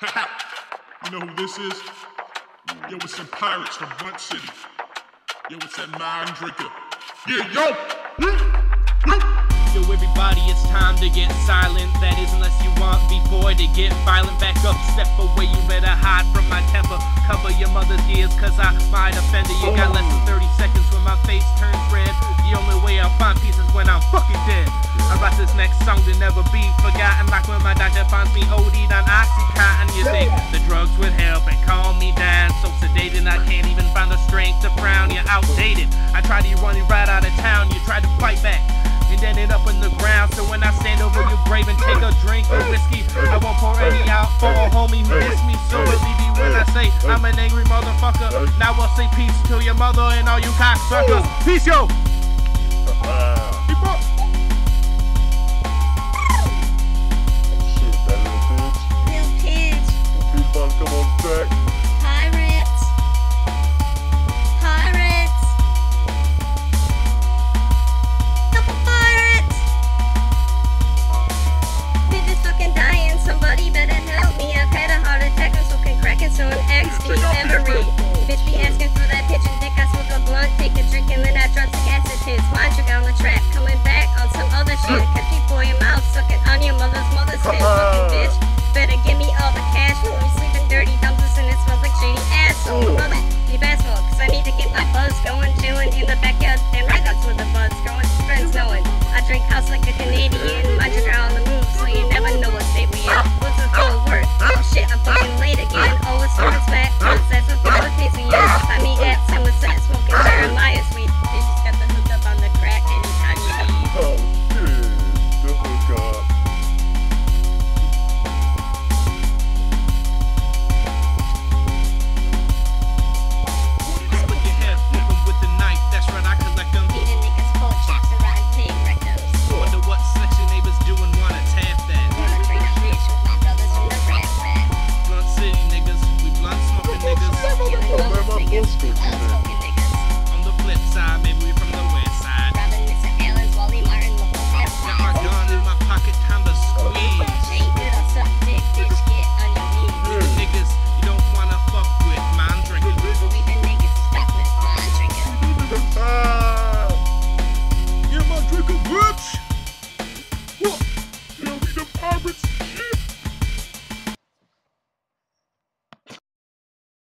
you know who this is? Yo, it's some pirates from Blunt City. Yo, it's that mind drinker. Yeah, yo! Yo, everybody, it's time to get silent. That is, unless you want Beef Boi to get violent. Back up, step away, you better hide from my temper. Cover your mother's ears, cause I might offend her. You got less this next song to never be forgotten. Like when my doctor finds me OD'd on oxycotton. You think the drugs would help and calm me down. So sedated, I can't even find the strength to frown. You're outdated. I tried to run you right out of town. You tried to fight back and ended up in the ground. So when I stand over your grave and take a drink of whiskey, I won't pour any out for a homie who dissed me. So believe you when I say I'm an angry motherfucker. Now I'll say peace to your mother and all you cocksuckers. Peace, yo. Uh, Better give me all the cash, or I'm sleeping dirty, it smells like ass. So, mama, you best cause I need to get my buzz going, chilling in the backyard. speaking.